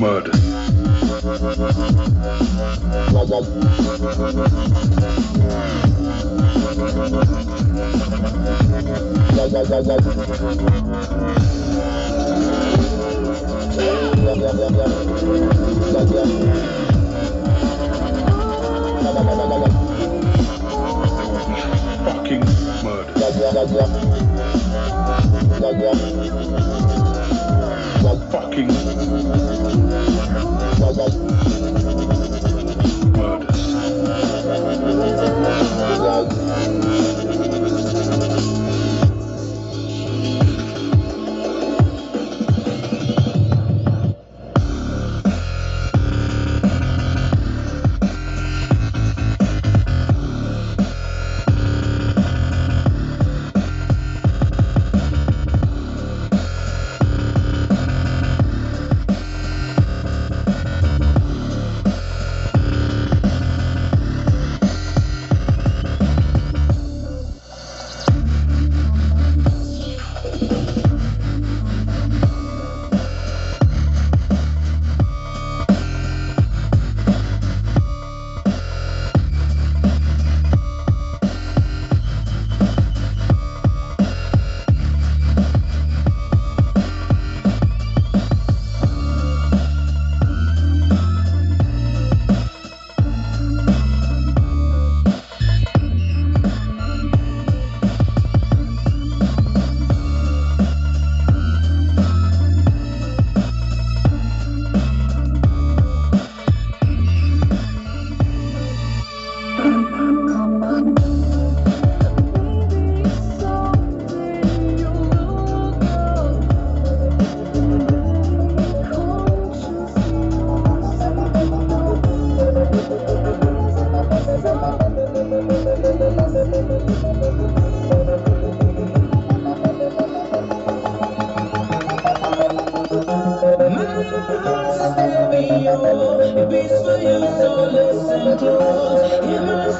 Murder. Fucking murder. Fucking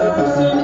Hear my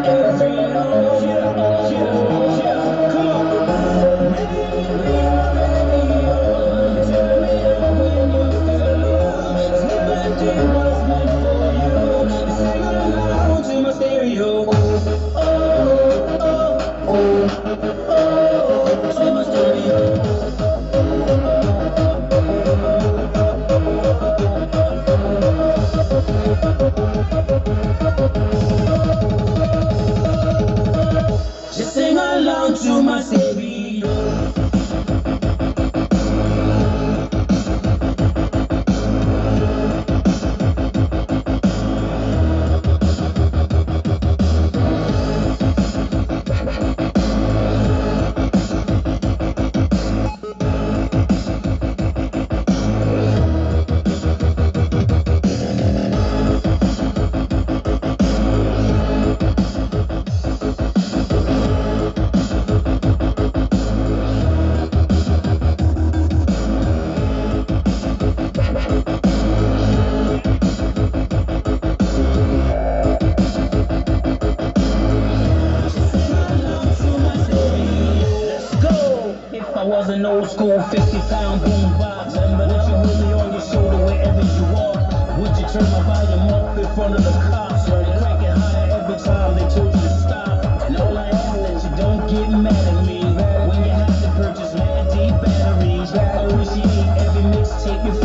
50 pound boom box. Would you hold me on your shoulder wherever you are? Would you turn my volume up in front of the cops? Or crank it higher every time they told you to stop? And all I ask is that you don't get mad at me when you have to purchase mad deep batteries. I always every mixtape you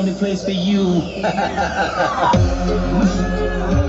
only plays for you.